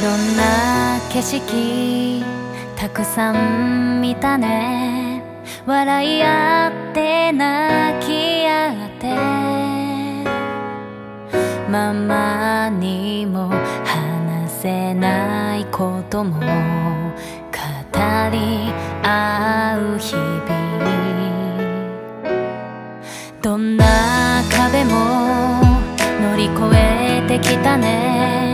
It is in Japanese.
ろんな景色たくさん見たね。笑い合って泣き合って。ママにも話せないことも語り合う日々。どんな壁も乗り越えてきたね。